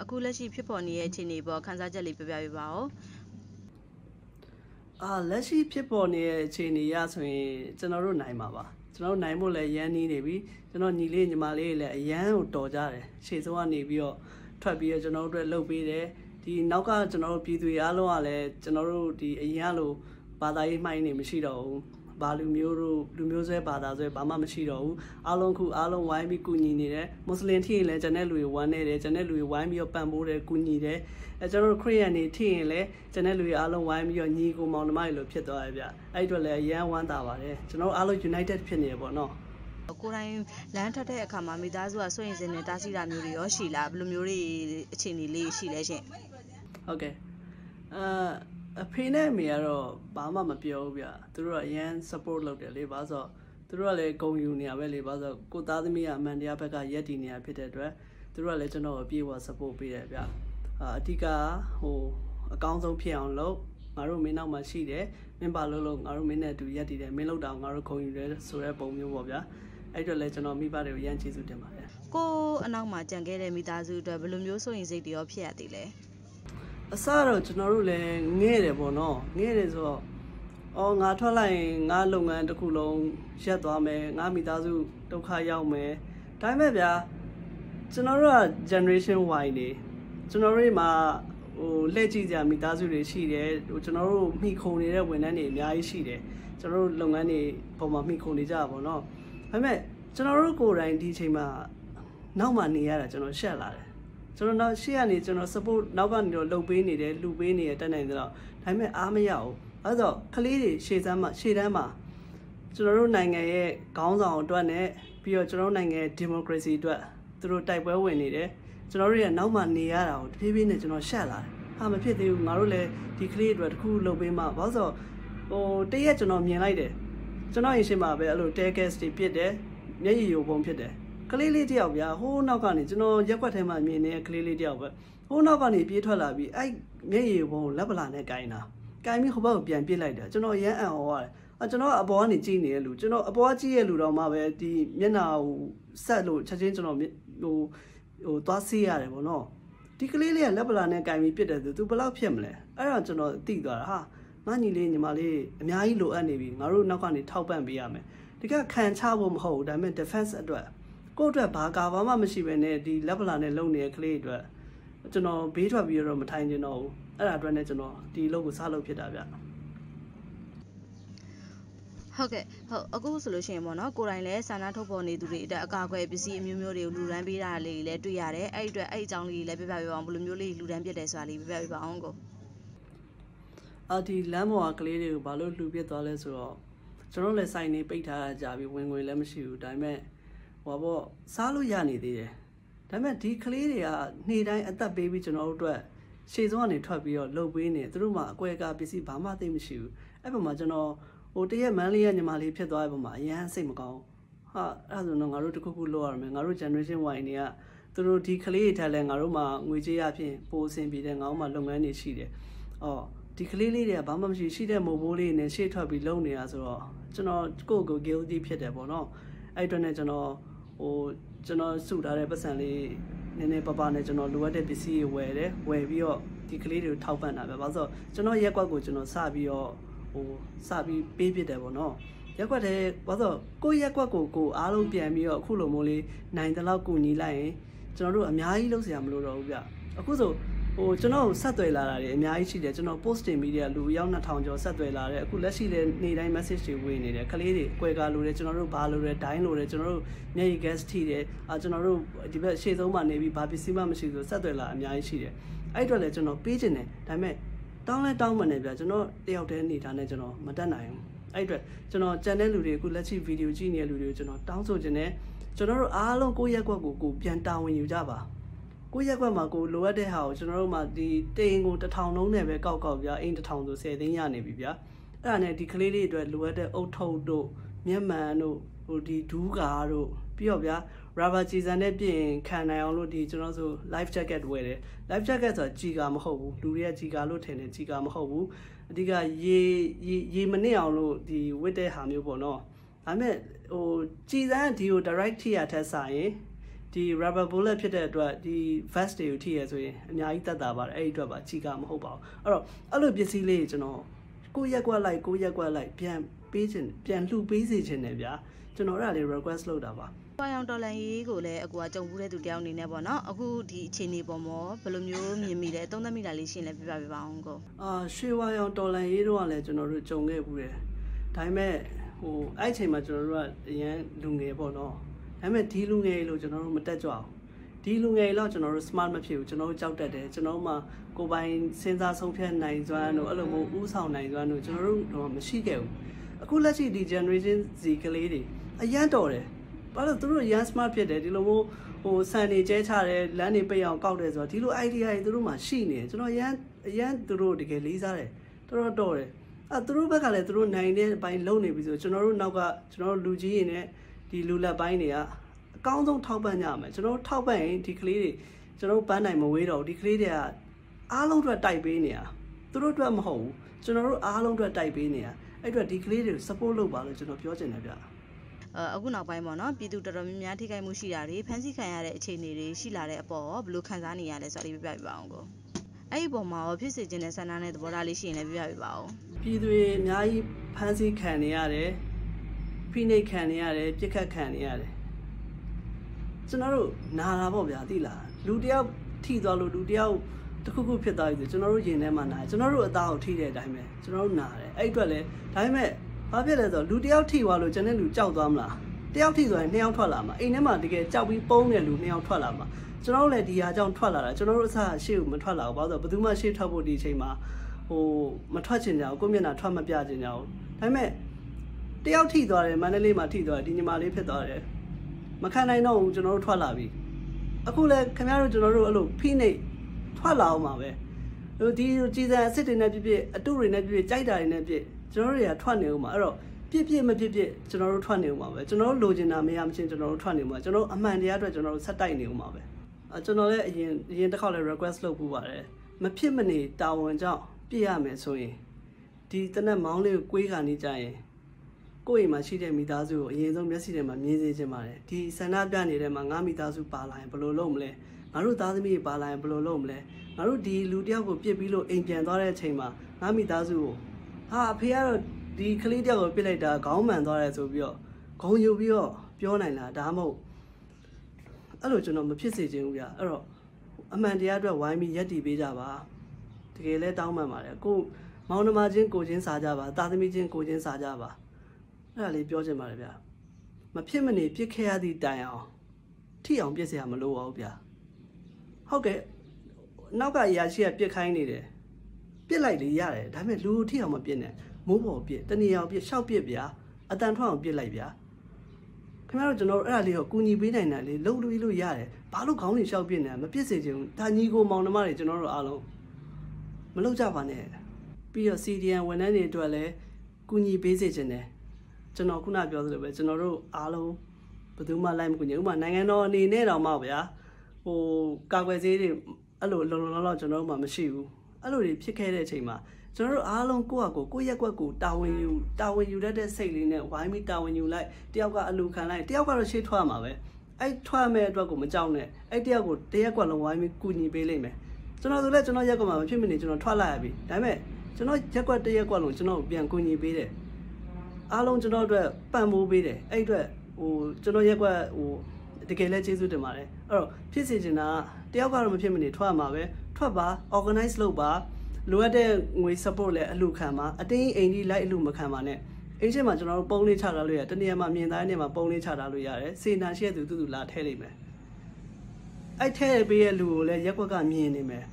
အခုလက်ရှိဖြစ်ပေါ်နေတဲ့အခြေအနေပေါ်ခန်းစားချက်လေးပြပြပေးပါဦးအာလက်ရှိဖြစ်ပေါ်နေတဲ့အခြေအနေရဆိုရင်ကျွန်တော်တို့နိုင်ပါပါကျွန်တော်တို့နိုင်ဖို့လည်းရန်နေနေပြီကျွန်တော်ညီလေးညီမလေးလည်းအရန်ကိုတော်ကြတယ်ရှေ့ဆုံးကနေပြီးတော့ထွက်ပြီးတော့ကျွန်တော်တို့အတွက်လှုပ်ပေးတယ်ဒီနောက်ကကျွန်တော်တို့ပြည်သူတွေအားလုံးကလည်းကျွန်တော်တို့ဒီအရင်ကလိုဘာသာရေးမှိုင်းနေမရှိတော့ဘူး ဘာလူမျိုးတို့လူမျိုးဆွဲဘာသာဆွဲဘာမှမရှိတော့ဘူးအားလုံးခုအားလုံးဝိုင်းပြီးကူညီနေတယ်မွတ်စလင်ထိရင်လည်းဂျန်တဲ့လူတွေဝမ်းနေတယ်ဂျန်တဲ့လူတွေဝိုင်းပြီးတော့ပံ့ပိုးတယ်ကူညီတယ်အဲကျွန်တော်တို့ခရီးယန်တွေထိရင်လည်းဂျန်တဲ့လူတွေအားလုံးဝိုင်းပြီးတော့ညီကိုမောင်နှမတွေလိုဖြစ်သွားတယ်ဗျအဲ့အတွက်လည်းအရန်ဝမ်းသာပါတယ်ကျွန်တော်တို့အားလုံး united ဖြစ်နေရပေါ့နော်ကိုယ်တိုင်လမ်းထွက်တဲ့အခါမှာမိသားစုကစွန့်ရင်စင်နေတားဆီးတာမျိုးတွေရောရှိလားဘယ်လိုမျိုးတွေအခြေအနေလေးရှိလဲရှင်ဟုတ်ကဲ့အာ အဖေနဲ့အမေကတော့ဘာမှမပြောဘူးဗျသူတို့ကအရန် support လုပ်တယ်လေဘာလို့ဆိုသူတို့ကလည်းဂုံယူနေရပဲလေဘာလို့ဆိုကိုသားသမီးကအမှန်တရားဘက်ကရက်တည်နေရဖြစ်တဲ့အတွက်သူတို့ကလည်းကျွန်တော်ကိုအပြည့်အဝ support ပေးတယ်ဗျအာအဓိကဟိုအကောင်းဆုံးဖြစ်အောင်လုပ်ငါတို့မင်းနောက်မှာရှိတယ်မင်းပါလို့လို့ငါတို့မင်းနဲ့အတူရက်တည်တယ်မင်းလောက်တောင်ငါတို့ဂုံယူတယ်ဆိုတဲ့ပုံမျိုးပေါ့ဗျာအဲ့အတွက်လည်းကျွန်တော်မိဘတွေကိုရမ်းကျေးဇူးတင်ပါတယ်ကိုအနောက်မှာကြံခဲ့တဲ့မိသားစုအတွက်ဘယ်လိုမျိုးစိုးရင်စိတ်တွေရောဖြစ်ရသေးလဲ အစတော့ကျွန်တော်တို့လည်းငဲ့တယ်ပေါ့နော်ငဲ့တယ်ဆိုတော့အော်ငါထွက်လိုက်ရင်ငါလုပ်ငန်းတစ်ခုလုံးရက်သွားမယ်ငါမိသားစုဒုက္ခရောက်မယ်ဒါပေမဲ့ဗျာကျွန်တော်တို့က generation Y နေကျွန်တော်တို့မှာဟိုလက်ကြည့်ကြမိသားစုတွေရှိတယ်ဟိုကျွန်တော်တို့မိခုံနေတဲ့ဝန်ထမ်းတွေအများကြီးရှိတယ်ကျွန်တော်တို့လုပ်ငန်းတွေပုံမှာမိခုံနေကြတာပေါ့နော်ဒါပေမဲ့ကျွန်တော်တို့ကိုယ်တိုင်ဒီအချိန်မှာနောက်မှနေရတာကျွန်တော်ရှက်လာတယ် ကျွန်တော်နောက်ရှေ့ကနေကျွန်တော် support နောက်ကနေတော့လှုပ်ပေးနေတယ်လှူပေးနေတယ်တက်နိုင်တယ်တော့ဒါပေမဲ့အားမရဘူးအဲဆိုကလေးတွေရှေ့စမ်းမှာရှေ့တန်းမှာကျွန်တော်တို့နိုင်ငံရဲ့ခေါင်းဆောင်အတွက်နဲ့ပြီးတော့ကျွန်တော်တို့နိုင်ငံရဲ့ democracy အတွက်သူတို့တိုက်ပွဲဝင်နေတယ်ကျွန်တော်တို့ရဲ့နောက်မှနေရတာကိုတဖြည်းဖြည်းနဲ့ကျွန်တော်ရှက်လာတယ်ဟာမဖြစ်သေးဘူးငါတို့လည်းဒီကလေးအတွက်တခုလုပ်ပေးမှဘာလို့ဆိုဟိုတရက်ကျွန်တော်မြင်လိုက်တယ်ကျွန်တော်ရင်ရှင်းမှာပဲအဲ့လို telecast တွေပြစ်တယ်မျက်ရည်ယိုပုံဖြစ်တယ် ကလေးလေးတယောက်ဗျာဟိုးနောက်ကနေကျွန်တော်ရက်ွက်ထဲမှာမြင်နေတဲ့ကလေးလေးတယောက်ပဲဟိုးနောက်ကနေပြေးထွက်လာပြီးအဲ့မျက်ရည်ဘုံလက်ပလာနဲ့ကင်တာကင်ပြီးဟိုဘက်ကိုပြန်ပစ်လိုက်တာကျွန်တော်ရမ်းအံ့ဩရတယ်အကျွန်တော်အပေါ်ကနေကြည့်နေတဲ့လူကျွန်တော်အပေါ်ကကြည့်ရလူတော့မှပဲဒီမျက်နှာကိုဆက်လို့ချက်ချင်းကျွန်တော်ဟိုဟိုသွားဆေးရတယ်ဗောနော်ဒီကလေးလေးကလက်ပလာနဲ့ကင်ပြီးပြစ်တယ်သူသူဘယ်လောက်ဖြစ်မလဲအဲ့တော့ကျွန်တော်သိသွားတာဟာငါညီလေးညီမလေးအများကြီးလိုအပ်နေပြီငါတို့နောက်ကနေထောက်ပံ့ပေးရမယ်ဒီကခံချဖို့မဟုတ်ဘူးဒါပေမဲ့ defense အတွက် ကိုယ့်အတွက်ဘာကာဘာမှမရှိဘဲနဲ့ဒီလက်ပလာနဲ့လုံနေတဲ့ကလေးအတွက်ကျွန်တော်ဘေးထွက်ပြီးတော့မထိုင်ကျင်တော့ဘူးအဲ့ဒါအတွက်နဲ့ကျွန်တော်ဒီလုပ်ကိုစလုပ်ဖြစ်တာဗျဟုတ်ကဲ့ဟုတ်အခုဆိုလို့ရှိရင်ပေါ့နော်ကိုယ်တိုင်လည်းဆန္ဒထုတ်ဖော်နေသူတွေအတွက်အကာအကွယ်ပစ္စည်းအမျိုးမျိုးတွေကိုလူဒန်းပေးတာလေးလည်းတွေ့ရတယ်အဲ့ဒီအတွက်အဲ့ဒီအကြောင်းလေးလည်းပြပြပြအောင်ဘယ်လိုမျိုးလေးလူဒန်းပြစ်တယ်ဆိုတာလေးပြပြပြအောင်ကိုအာဒီလမ်းပေါ်ကကလေးတွေကိုဘာလို့လှူပစ်သွားလဲဆိုတော့ကျွန်တော်လည်းစိုင်နေပိတ်ထားတာကြာပြီဝင်ငွေလည်းမရှိဘူးဒါပေမဲ့ ဟောပေါ့စားလို့ရနေသေးတယ်ဒါပေမဲ့ဒီကလေးတွေကနေ့တိုင်းအသက်ပေးပြီးကျွန်တော်တို့အတွက်ရှေ့ဆုံးကနေထွက်ပြီးတော့လှုပ်ပေးနေသူတို့မှအကွဲကပစ္စည်းဘာမှသိမရှိဘူးအဲ့ပုံမှာကျွန်တော်ဟိုတရက်မန်းလေးရဲ့ညီမလေးဖြစ်သွားတဲ့ပုံမှာအရန်စိတ်မကောင်းဟာအဲ့ဒါဆိုတော့ငါတို့တခုခုလုပ်ရမယ်ငါတို့ generation Y တွေကသူတို့ဒီကလေးတွေထက်လဲငါတို့မှငွေကြေးရဖြင့်ပိုအဆင်ပြေတယ်ငါတို့မှလုပ်ငန်းတွေရှိတယ်အော်ဒီကလေးလေးတွေကဘာမှမရှိရှိတဲ့မိုဘိုးလေးနဲ့ရှေ့ထွက်ပြီးလုံနေတာဆိုတော့ကျွန်တော်ကိုယ့်ကို guilty ဖြစ်တယ်ပေါ့နော်အဲ့အတွက်နဲ့ကျွန်တော် ဟိုကျွန်တော်စုထားတဲ့ပတ်စံလေးနည်းနည်းပပနဲ့ကျွန်တော်လိုအပ်တဲ့ပစ္စည်းတွေဝယ်တယ်ဝယ်ပြီးတော့ဒီကလေးတွေကိုထောက်ပံ့တာပဲဘာလို့ဆိုကျွန်တော်ရက်ကွက်ကိုကျွန်တော်စပြီးတော့ဟိုစပြီးပေးပြတယ်ပေါ့နော်ရက်ကွက်တဲ့ဘာလို့ကိုရက်ကွက်ကိုကိုအားလုံးပြန်ပြီးတော့အခုလိုမျိုးလေးနိုင်တဲ့လောက်ကူညီလိုက်ရင်ကျွန်တော်တို့အများကြီးလုပ်เสียမလို့တော့ဘူးဗျအခုဆို ဟိုကျွန်တော်ဆက်သွယ်လာတာတွေအများကြီးရှိတယ်ကျွန်တော် post တင် media လူရောက်2000ကျော်ဆက်သွယ်လာတယ်အခုလက်ရှိလည်းနေ့တိုင်း message တွေဝင်နေတယ်ကလေးတွေအကွယ်ကားလိုတယ်ကျွန်တော်တို့ဘာလိုတယ်ဒိုင်းလိုတယ်ကျွန်တော်တို့မျက်ရည် gas ထိတယ်အာကျွန်တော်တို့ဒီဘက်ရှေ့ဆုံးမှာနေပြီးဘာပစ္စည်းမှမရှိဆိုဆက်သွယ်လာအများကြီးရှိတယ်အဲ့အတွက်လည်းကျွန်တော်ပေးခြင်းတယ်ဒါပေမဲ့တောင်းလဲတောင်းမှနေပြကျွန်တော်တယောက်တည်းနေတာနဲ့ကျွန်တော်မတက်နိုင်ဘူးအဲ့အတွက်ကျွန်တော်ကြံတဲ့လူတွေအခုလက်ရှိဗီဒီယိုကြည့်နေတဲ့လူတွေကိုကျွန်တော်တောင်းဆိုခြင်းနဲ့ကျွန်တော်တို့အားလုံးကိုယ့်ရက်ကွက်ကိုကိုပြန်တာဝန်ယူကြပါ ကိုရက်ကွက်မှာကိုလိုအပ်တဲ့ဟာကိုကျွန်တော်တို့မှဒီတိန်ကိုတစ်ထောင်လုံးနဲ့ပဲကောက်ကောက်ပြအိမ်တစ်ထောင်ဆို10သိန်းရနေပြီဗျာအဲ့ဒါနဲ့ဒီကလေးလေးအတွက်လိုအပ်တဲ့အုတ်ထုပ်တို့မျက်မှန်တို့ဟိုဒီဒူးကာတို့ပြီးတော့ဗျာ rubber ကြည်စံနဲ့ပြင်ခံနိုင်အောင်လို့ဒီကျွန်တော်ဆို life jacket ဝယ်တယ် life jacket ဆိုတာကြည်ကာမဟုတ်ဘူးလူတွေကကြည်ကာလို့ထင်တယ်ကြည်ကာမဟုတ်ဘူးအဓိကရေရေရေမနစ်အောင်လို့ဒီဝတ်တဲ့ဟာမျိုးပေါ့နော်ဒါပေမဲ့ဟိုကြည်စံဒီကို direct ထိရထက်ဆိုင်ရင် ဒီ rubber bullet ဖြစ်တဲ့အတွက်ဒီ vest တွေကိုထိရဆိုရင်အများကြီးတက်တာပါတယ်အဲ့ဒီအတွက်ပါချီကမဟုတ်ပါဘူးအဲ့တော့အဲ့လိုပစ္စည်းလေးကျွန်တော်ကိုရက်ကွက်လိုက်ကိုရက်ကွက်လိုက်ပြန်ပေးခြင်းပြန်လှူပေးစေခြင်းတယ်ဗျာကျွန်တော်အဲ့ဒါလေး request လုပ်တာပါပွားရောင်တော်လန်ရေးကိုလည်းအကူကကြုံဘူးတဲ့သူတယောက်အနေနဲ့ပေါ့နော်အခုဒီအခြေအနေပေါ်မှာဘယ်လိုမျိုးမြင်မိလဲသုံးသပ်မိတာလေးရှင်းလဲပြပြပေးပါအောင်ကိုအာရွှေဝါရောင်တော်လန်ရေးတော့ကလည်းကျွန်တော်တို့ကြုံခဲ့ဘူးတယ်ဒါပေမဲ့ဟိုအဲ့အချိန်မှာကျွန်တော်တို့ကအရန်လူငယ်ပေါ့နော် ဒါပေမဲ့ဒီလူငယ်လို့ကျွန်တော်တို့မတက်ကြွအောင်ဒီလူငယ်လောက်ကျွန်တော်တို့ smart မဖြစ်ဘူးကျွန်တော်တို့ကြောက်တတ်တယ်ကျွန်တော်တို့မှကိုယ်ပိုင်စဉ်းစားဆုံးဖြတ်နိုင်စွမ်းတို့အဲ့လိုမျိုးဥဆောင်နိုင်စွမ်းတို့ကျွန်တော်တို့တော့မရှိခဲ့ဘူးအခုလက်ရှိဒီ generation Z ကလေးတွေအရန်တော်တယ်ဘာလို့သူတို့ရန် smart ဖြစ်တယ်ဒီလိုမျိုးဟိုစံနေကျဲချတယ်လမ်းနေပိတ်အောင်ကောက်တယ်ဆိုတော့ဒီလို idea တွေသူတို့မှရှိနေတယ်ကျွန်တော်ရန်အရန်သူတို့တကယ်လေးစားတယ်တော်တော်တော်တယ်အဲသူတို့ဘက်ကလည်းသူတို့နိုင်တဲ့အပိုင်းလုံနေပြီဆိုကျွန်တော်တို့နောက်ကကျွန်တော်တို့လူကြီးတွေနဲ့ ဒီလူလက်ပိုင်းတွေကအကောင်းဆုံးထောက်ပံ့ကြမယ်ကျွန်တော်တို့ထောက်ပံ့ရင်ဒီကလေးတွေကျွန်တော်တို့ပန်းနိုင်မဝေးတော့ဘူးဒီကလေးတွေကအားလုံးအတွက်တိုက်ပေးနေတာသူတို့အတွက်မဟုတ်ဘူးကျွန်တော်တို့အားလုံးအတွက်တိုက်ပေးနေတာအဲ့အတွက်ဒီကလေးတွေကို support လုပ်ပါလို့ကျွန်တော်ပြောချင်တယ်ဗျအဲအခုနောက်ပိုင်းပေါ့နော်ပြည်သူတော်တော်များများထိခိုက်မှုရှိတာတွေဖမ်းဆီးခံရတဲ့အခြေအနေတွေရှိလာတဲ့အပေါ်ရောဘယ်လိုခံစားနေရလဲဆိုတာလေးပြပြပေးပါအောင်ကိုအဲ့ဒီပုံမှာရောဖြစ်စေခြင်းတဲ့ဆန္ဒနဲ့သဘောထားလေးရှိရင်လည်းပြပြပေးပါဦးပြည်သူတွေအများကြီးဖမ်းဆီးခံနေရတယ် ဖိနှိပ်ခံနေရတယ်ပြစ်ခတ်ခံနေရတယ်ကျွန်တော်တို့နာတာပေါ့ဗျာသိလားလူတယောက်ထိသွားလို့လူတယောက်တစ်ခုခုဖြစ်သွားပြီဆိုကျွန်တော်တို့ရင်ထဲမှာနာတယ်ကျွန်တော်တို့အသားကိုထိတဲ့အတိုင်းပဲကျွန်တော်တို့နာတယ်အဲ့အတွက်လည်းဒါပေမဲ့ဘာဖြစ်လဲဆိုတော့လူတယောက်ထိသွားလို့ကျွန်တဲ့လူကြောက်သွားမလားတယောက်ထိသွားရင်နှစ်ယောက်ထွက်လာမှာအိမ်ထဲမှာတကယ်ကြောက်ပြီးပုံးတဲ့လူနှစ်ယောက်ထွက်လာမှာကျွန်တော်တို့လည်းဒီဟာကြောင့်ထွက်လာတာကျွန်တော်တို့အစားရှေ့ကိုမထွက်လာဘူးဘာလို့လဲဆိုတော့ဘယ်သူမှရှေ့ထွက်ဖို့ဒီအချိန်မှာဟိုမထွက်ချင်ကြဘူးကိုယ့်မျက်နှာထွက်မပြချင်ကြဘူးဒါပေမဲ့ တယောက်ထိသွားတယ်မန္တလေးမှာထိသွားတယ်ဒီညီမလေးဖြစ်သွားတယ်မခံနိုင်တော့ဘူးကျွန်တော်တို့ထွက်လာပြီအခုလည်းခင်ဗျားတို့ကျွန်တော်တို့အဲ့လိုဖိနှိပ်ထွက်လာအောင်ပါပဲဟိုဒီကြည်စံအစ်စ်တွေနဲ့ပြပြအတုတွေနဲ့ပြပြကြိုက်တာတွေနဲ့ပြကျွန်တော်တို့တွေကထွက်နေဦးမှာအဲ့တော့ပြစ်ပြစ်မပြစ်ပြစ်ကျွန်တော်တို့ထွက်နေဦးမှာပဲကျွန်တော်တို့လိုချင်တာမရမချင်းကျွန်တော်တို့ထွက်နေဦးမှာကျွန်တော်တို့အမှန်တရားအတွက်ကျွန်တော်တို့ဆက်တိုက်နေဦးမှာပဲအဲကျွန်တော်လည်းအရင်အရင်တစ်ခေါက်လည်း request လုပ်ပူပါတယ်မဖြစ်မနေတာဝန်ကြောင့်ပြည့်ရမယ်ဆိုရင်ဒီတနက်မောင်းလေးကိုကွေးခါနေကြရင် ကိုယ့်အိမ်မှာရှိတဲ့မိသားစုကိုအရင်ဆုံးမျက်စိထဲမှာမြင်စေချင်ပါတယ်ဒီဆန္ဒပြနေတဲ့မှာငါမိသားစုပါလာရင်ဘယ်လိုလုပ်မလဲငါတို့သားသမီးတွေပါလာရင်ဘယ်လိုလုပ်မလဲငါတို့ဒီလူတယောက်ကိုပြစ်ပြီးလို့အိမ်ပြန်သွားတဲ့အချိန်မှာငါမိသားစုကိုဟာအဖေကတော့ဒီကလေးတယောက်ကိုပြစ်လိုက်တာခေါင်းမှန်သွားတယ်ဆိုပြီးတော့ဂုံယူပြီးတော့ပြောနိုင်လားဒါမှမဟုတ်အဲ့လိုကျွန်တော်မဖြစ်စေချင်ဘူးဗျအဲ့တော့အမှန်တရားအတွက်ဝိုင်းပြီးရက်တည်ပေးကြပါတကယ်လဲတောင်းပန်ပါတယ်ကိုမောင်နှမချင်းကိုချင်းစားကြပါသားသမီးချင်းကိုချင်းစားကြပါ အဲ့ဒါလေးပြောချင်ပါတယ်ဗျာမဖြစ်မနေပြစ်ခဲ့ရသည့်တိုင်အောင်ထိအောင်ပြစ်စရာမလိုပါဘူးဗျာဟုတ်ကဲ့နောက်ကရာရှိကပြစ်ခိုင်းနေတယ်ပြစ်လိုက်လေရတယ်ဒါပေမဲ့လူထိအောင်မပြစ်နဲ့မိုးပေါ်ပြစ်တနေအောင်ပြစ်ရှောက်ပြစ်ဗျာအတန်ထွက်အောင်ပြစ်လိုက်ဗျာခင်ဗျားတို့ကျွန်တော်အဲ့ဒါလေးကိုကူညီပေးနိုင်တယ်လေလုံတွေးလို့ရတယ်ဘာလို့ခေါင်းတွေရှောက်ပြစ်နေမပြစ်စေချင်ဘူးဒါညီကိုမောင်နှမတွေကျွန်တော်တို့အားလုံးမလုပ်ကြပါနဲ့ပြီးတော့ CDN ဝန်ထမ်းတွေအတွက်လည်းကူညီပေးစေချင်တယ် ကျွန်တော်ခုနပြောသလိုပဲကျွန်တော်တို့အားလုံးဘယ်သူမှလိုက်မကူညီဘူးဥပမာနိုင်ငံတော်အနေနဲ့တောင်မှဗျာဟိုကာကွယ်ဆေးတွေအဲ့လိုလုံလုံလောက်လောက်ကျွန်တော်တို့မှမရှိဘူးအဲ့လိုတွေဖြစ်ခဲ့တဲ့အချိန်မှာကျွန်တော်တို့အားလုံးကိုယ့်အကိုကိုယ့်ရက်ကွက်ကိုတာဝန်ယူတာဝန်ယူတတ်တဲ့စိတ်လေးနဲ့ဝိုင်းပြီးတာဝန်ယူလိုက်တယောက်ကအလူခံလိုက်တယောက်ကတော့ရှေ့ထွက်မှာပဲအဲ့ထွက်မဲ့အတွက်ကိုမကြောက်နဲ့အဲ့တယောက်ကိုတရက်ကွက်လုံးဝိုင်းပြီးကူညီပေးလိုက်မယ်ကျွန်တော်ဆိုလည်းကျွန်တော်ရက်ကွက်မှာမဖြစ်မနေကျွန်တော်ထွက်လာရပြီဒါပေမဲ့ကျွန်တော်ရက်ကွက်တရက်ကွက်လုံးကျွန်တော်ပြန်ကူညီပေးတယ် အားလုံးကျွန်တော်အတွက်ပံ့ပိုးပေးတယ်အဲ့အတွက်ဟိုကျွန်တော်ရက်ကွက်ဟိုတကယ်လဲကျေးဇူးတင်ပါတယ်အဲ့တော့ဖြစ်စေချင်တာတယောက်ကတော့မဖြစ်မနေထွက်မှာပဲထွက်ပါ organize လုပ်ပါလိုအပ်တဲ့ငွေ support လည်းအလှခံပါအတင်းအိမ်ကြီးလိုက်အလှမခံပါနဲ့အင်းချင်းမှာကျွန်တော်တို့ပုံလေးချထားလို့ရတယ်တနေရာမှာမြင်သားနေမှာပုံလေးချထားလို့ရတယ်စေနာရှိတဲ့သူသူသူလာထဲလိုက်မယ်အဲ့ထဲပေးရဲ့လူကိုလည်းရက်ကွက်ကမြင်နေမယ်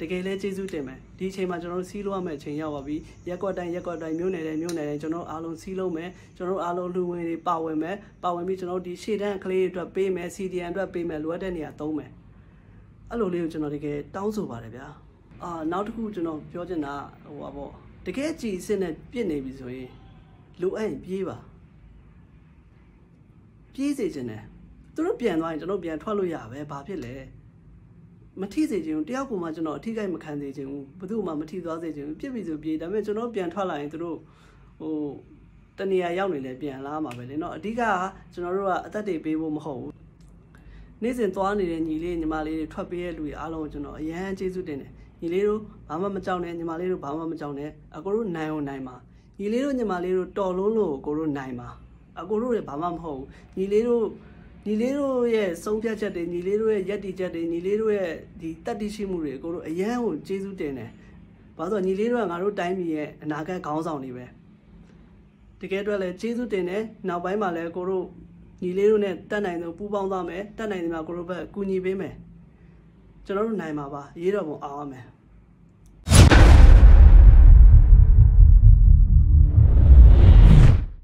တကယ်လဲကျေးဇူးတင်မယ်ဒီအချိန်မှာကျွန်တော်တို့စီးလို့ရမယ့်အချိန်ရောက်ပါပြီရက်ကွက်တိုင်းရက်ကွက်တိုင်းမြို့နယ်တိုင်းမြို့နယ်တိုင်းကျွန်တော်အားလုံးစီးလုံးမယ်ကျွန်တော်အားလုံးလူဝင်တွေပါဝင်မယ်ပါဝင်ပြီးကျွန်တော်ဒီရှေ့တန်းကလေးတွေအတွက်ပေးမယ် CDN အတွက်ပေးမယ်လိုအပ်တဲ့နေရာသုံးမယ်အဲ့လိုလေးကိုကျွန်တော်တကယ်တောင်းဆိုပါတယ်ဗျာအာနောက်တစ်ခုကျွန်တော်ပြောချင်တာဟိုပါပေါ့တကယ်ကြည်အစ်စ်နဲ့ပြစ်နေပြီဆိုရင်လိုအပ်ရင်ပြေးပါပြေးစေချင်တယ်သူတို့ပြန်သွားရင်ကျွန်တော်ပြန်ထွက်လို့ရပဲဘာဖြစ်လဲ မထိစေချင်ဘူးတယောက်ကမှကျွန်တော်အထိခိုက်မခံစေချင်ဘူးဘယ်သူမှမထိသွားစေချင်ဘူးပြစ်ပြီဆိုပြေးဒါပေမဲ့ကျွန်တော်ပြန်ထွက်လာရင်သူတို့ဟိုတနေရာရောက်နေလဲပြန်လာမှာပဲလေเนาะအဓိကကကျွန်တော်တို့ကအသက်တွေပေးဖို့မဟုတ်ဘူး နေ့စဉ်သွားနေတဲ့ညီလေးညီမလေးတွေထွက်ပေးတဲ့လူတွေအားလုံးကိုကျွန်တော်အရန်ကျေးဇူးတင်တယ်ညီလေးတို့ဘာမှမကြောက်နဲ့ညီမလေးတို့ဘာမှမကြောက်နဲ့အကိုတို့နိုင်အောင်နိုင်ပါညီလေးတို့ညီမလေးတို့တော်လုံးလို့ကိုတို့နိုင်ပါအကိုတို့လည်းဘာမှမဟုတ်ဘူးညီလေးတို့ ညီလေးတို့ရဲ့ဆုံးဖြတ်ချက်တွေညီလေးတို့ရဲ့ယက်တီချက်တွေညီလေးတို့ရဲ့ဒီတတ်သိရှိမှုတွေကိုတို့အရန်ကိုကျေးဇူးတင်တယ်ဘာလို့ညီလေးတို့ကငါတို့တိုင်းပြည်ရဲ့အနာဂတ်ခေါင်းဆောင်တွေပဲတကယ်တော့လည်းကျေးဇူးတင်တယ်နောက်ပိုင်းမှာလည်းကိုတို့ညီလေးတို့နဲ့တက်နိုင်ဆုံးပူးပေါင်းသွားမယ်တက်နိုင်တယ်မှာကိုတို့ဘက်ကူညီပေးမယ်ကျွန်တော်တို့နိုင်မှာပါရေးတော်ပုံအောင်ရမယ်